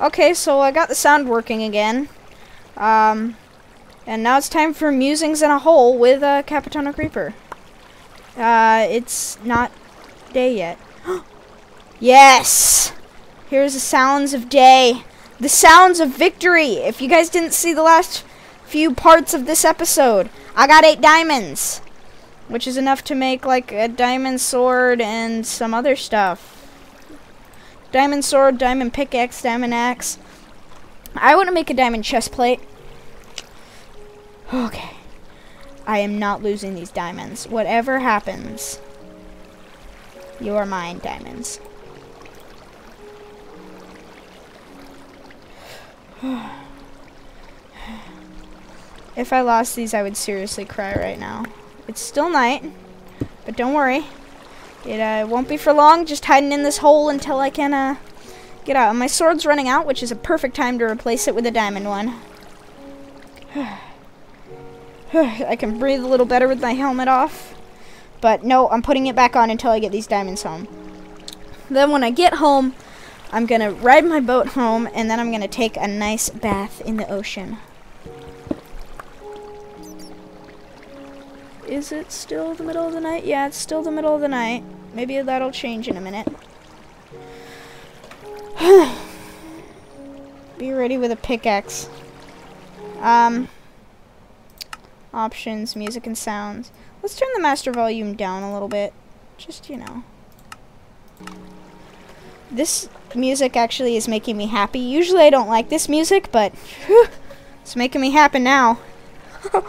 Okay, so I got the sound working again. Um, and now it's time for Musings in a Hole with uh, Capitano Creeper. Uh, it's not day yet. yes! Here's the sounds of day. The sounds of victory. If you guys didn't see the last few parts of this episode, I got eight diamonds. Which is enough to make like a diamond sword and some other stuff. Diamond sword, diamond pickaxe, diamond axe. I want to make a diamond chest plate. Okay. I am not losing these diamonds. Whatever happens, you are mine, diamonds. if I lost these, I would seriously cry right now. It's still night, but don't worry. It uh, won't be for long, just hiding in this hole until I can uh, get out. My sword's running out, which is a perfect time to replace it with a diamond one. I can breathe a little better with my helmet off. But no, I'm putting it back on until I get these diamonds home. Then when I get home, I'm going to ride my boat home, and then I'm going to take a nice bath in the ocean. Is it still the middle of the night? Yeah, it's still the middle of the night. Maybe that'll change in a minute. Be ready with a pickaxe. Um, options, music and sounds. Let's turn the master volume down a little bit. Just, you know. This music actually is making me happy. Usually I don't like this music, but whew, it's making me happy now.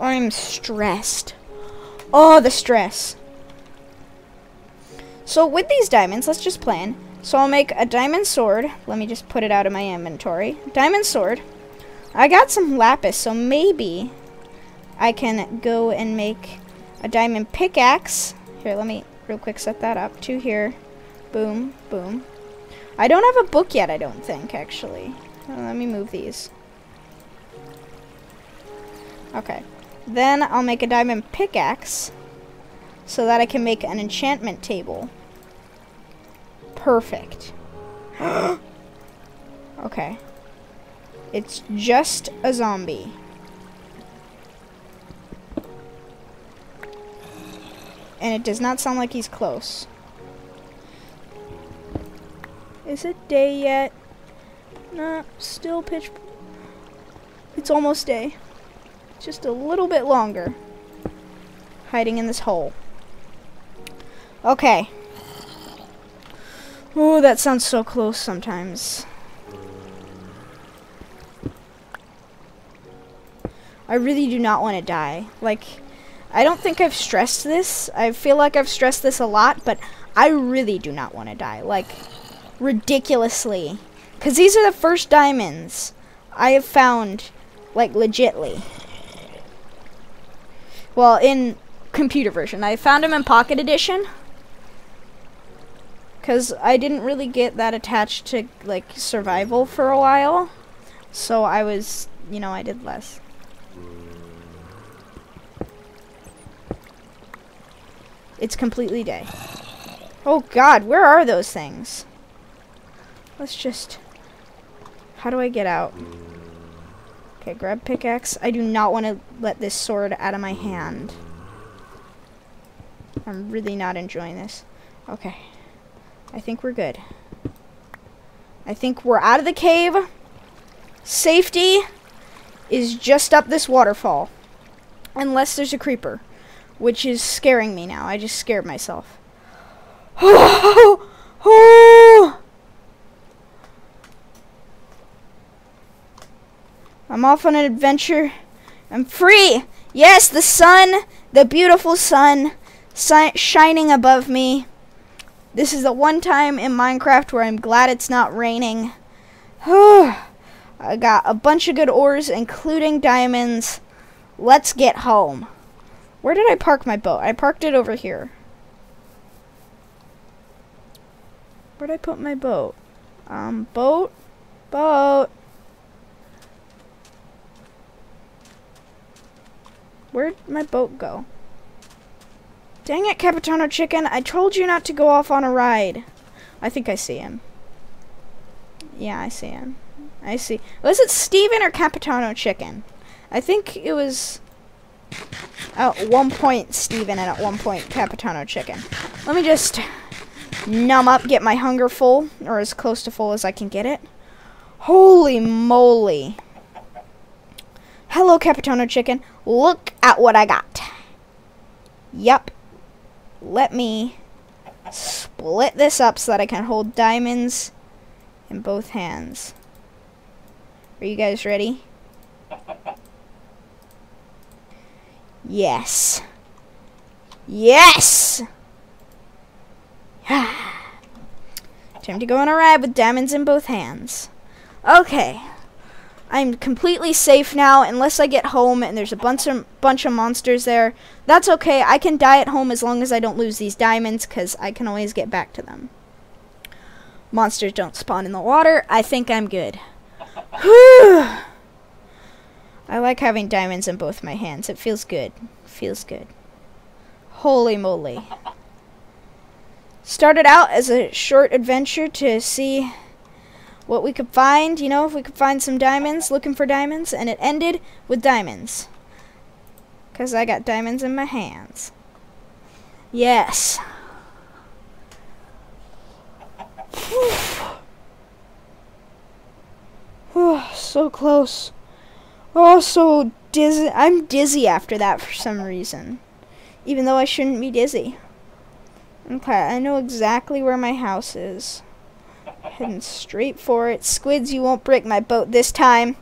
I'm stressed. Oh, the stress. So with these diamonds, let's just plan. So I'll make a diamond sword. Let me just put it out of my inventory. Diamond sword. I got some lapis, so maybe I can go and make a diamond pickaxe. Here, let me real quick set that up. Two here. Boom, boom. I don't have a book yet, I don't think, actually. let me move these. Okay. Then I'll make a diamond pickaxe so that I can make an enchantment table. Perfect. okay. It's just a zombie. And it does not sound like he's close. Is it day yet? No, still pitch. It's almost day. Just a little bit longer. Hiding in this hole. Okay. Oh, that sounds so close sometimes. I really do not want to die. Like, I don't think I've stressed this. I feel like I've stressed this a lot, but I really do not want to die. Like, ridiculously. Because these are the first diamonds I have found, like, legitly. Well, in computer version. I found him in Pocket Edition. Because I didn't really get that attached to, like, survival for a while. So I was, you know, I did less. It's completely day. Oh god, where are those things? Let's just... How do I get out? Okay, grab pickaxe. I do not want to let this sword out of my hand. I'm really not enjoying this. Okay. I think we're good. I think we're out of the cave. Safety is just up this waterfall. Unless there's a creeper. Which is scaring me now. I just scared myself. Oh! Oh! I'm off on an adventure. I'm free. Yes, the sun, the beautiful sun, shining above me. This is the one time in Minecraft where I'm glad it's not raining. I got a bunch of good ores, including diamonds. Let's get home. Where did I park my boat? I parked it over here. Where'd I put my boat? Um, boat? Boat. Where'd my boat go? Dang it, Capitano Chicken. I told you not to go off on a ride. I think I see him. Yeah, I see him. I see. Was it Steven or Capitano Chicken? I think it was at one point Steven and at one point Capitano Chicken. Let me just numb up, get my hunger full, or as close to full as I can get it. Holy moly. Hello, Capitano Chicken. Look at what I got. Yup. Let me split this up so that I can hold diamonds in both hands. Are you guys ready? Yes. Yes! Time to go on a ride with diamonds in both hands. Okay. I'm completely safe now unless I get home and there's a bunch of bunch of monsters there. That's okay. I can die at home as long as I don't lose these diamonds cuz I can always get back to them. Monsters don't spawn in the water. I think I'm good. Whew. I like having diamonds in both my hands. It feels good. Feels good. Holy moly. Started out as a short adventure to see what we could find, you know, if we could find some diamonds, looking for diamonds, and it ended with diamonds. Because I got diamonds in my hands. Yes. oh, so close. Oh, so dizzy. I'm dizzy after that for some reason. Even though I shouldn't be dizzy. Okay, I know exactly where my house is. Heading straight for it. Squids, you won't break my boat this time.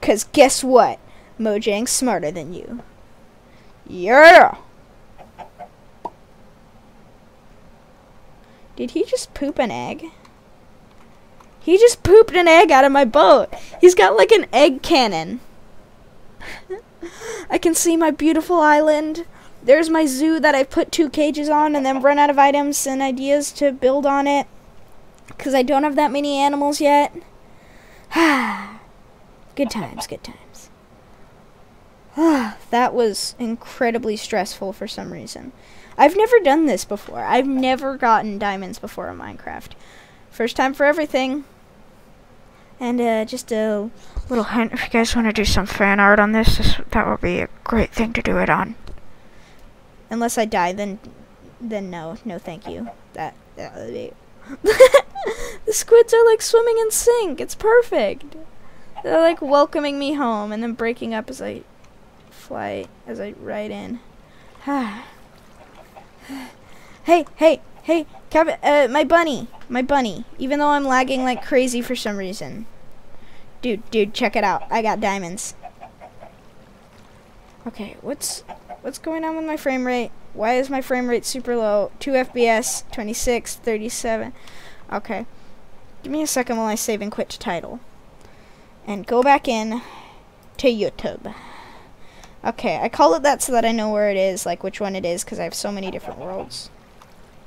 Because guess what? Mojang's smarter than you. Yeah! Did he just poop an egg? He just pooped an egg out of my boat. He's got like an egg cannon. I can see my beautiful island. There's my zoo that I put two cages on and then run out of items and ideas to build on it because I don't have that many animals yet. good times, good times. that was incredibly stressful for some reason. I've never done this before. I've never gotten diamonds before in Minecraft. First time for everything. And uh, just a little hint, if you guys want to do some fan art on this, this, that would be a great thing to do it on. Unless I die, then then no, no thank you. That, that would be the squids are like swimming in sync. It's perfect. They're like welcoming me home and then breaking up as I fly, as I ride in. hey, hey, hey, uh, my bunny, my bunny. Even though I'm lagging like crazy for some reason. Dude, dude, check it out. I got diamonds. Okay, what's what's going on with my frame rate? Why is my frame rate super low? 2 FPS, 26, 37. Okay. Give me a second while I save and quit to title. And go back in to YouTube. Okay, I call it that so that I know where it is, like which one it is, because I have so many different worlds.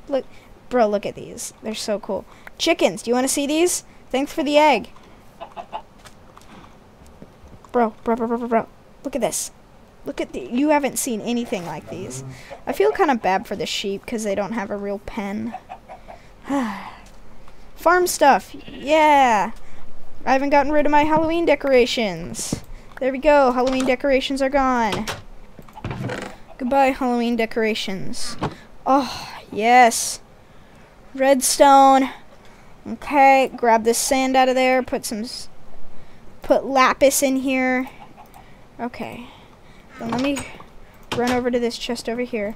Look, bro, look at these. They're so cool. Chickens, do you want to see these? Thanks for the egg. Bro, bro, bro, bro, bro, bro. Look at this. Look at the, you haven't seen anything like these. I feel kind of bad for the sheep because they don't have a real pen. Farm stuff, yeah. I haven't gotten rid of my Halloween decorations. There we go, Halloween decorations are gone. Goodbye, Halloween decorations. Oh, yes. Redstone. Okay, grab this sand out of there, put some, put lapis in here. Okay. Let me run over to this chest over here.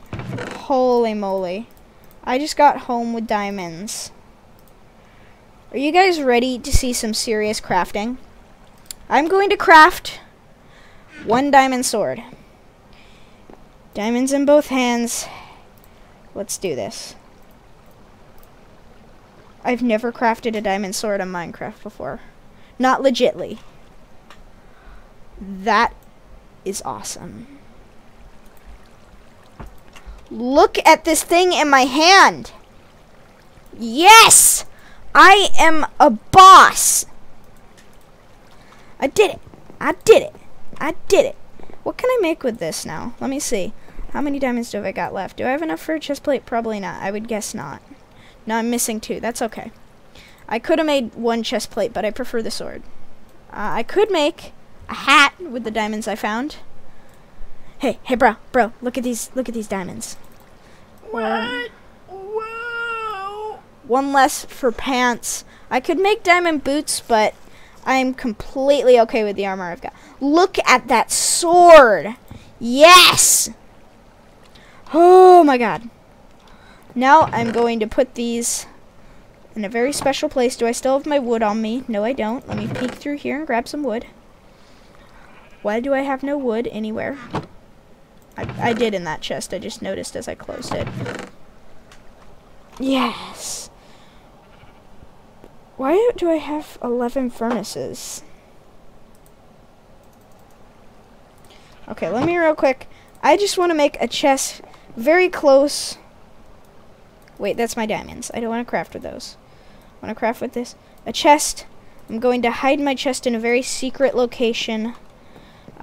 Holy moly. I just got home with diamonds. Are you guys ready to see some serious crafting? I'm going to craft one diamond sword. Diamonds in both hands. Let's do this. I've never crafted a diamond sword on Minecraft before. Not legitly. That is awesome. Look at this thing in my hand. Yes! I am a boss. I did it. I did it. I did it. What can I make with this now? Let me see. How many diamonds do I got left? Do I have enough for a chest plate? Probably not. I would guess not. No, I'm missing two. That's okay. I could have made one chest plate, but I prefer the sword. Uh, I could make a hat with the diamonds I found. Hey, hey, bro, bro, look at these, look at these diamonds. What? Whoa! One less for pants. I could make diamond boots, but I'm completely okay with the armor I've got. Look at that sword! Yes! Oh my god. Now I'm going to put these in a very special place. Do I still have my wood on me? No, I don't. Let me peek through here and grab some wood. Why do I have no wood anywhere? I, I did in that chest. I just noticed as I closed it. Yes. Why do I have 11 furnaces? Okay, let me real quick. I just want to make a chest very close. Wait, that's my diamonds. I don't want to craft with those. I want to craft with this. A chest. I'm going to hide my chest in a very secret location.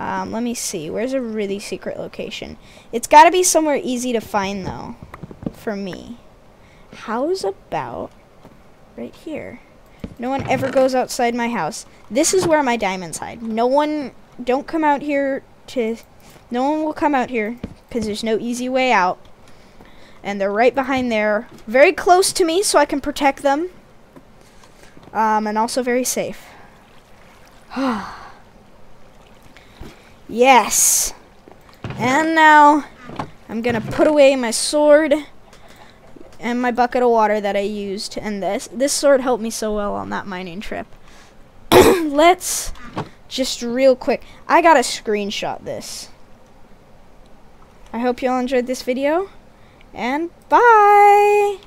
Um, let me see. Where's a really secret location? It's got to be somewhere easy to find, though, for me. How's about right here? No one ever goes outside my house. This is where my diamonds hide. No one, don't come out here to, no one will come out here because there's no easy way out. And they're right behind there, very close to me so I can protect them. Um, and also very safe. yes. And now I'm going to put away my sword and my bucket of water that I used. And this this sword helped me so well on that mining trip. Let's just real quick. I gotta screenshot this. I hope you all enjoyed this video. And bye!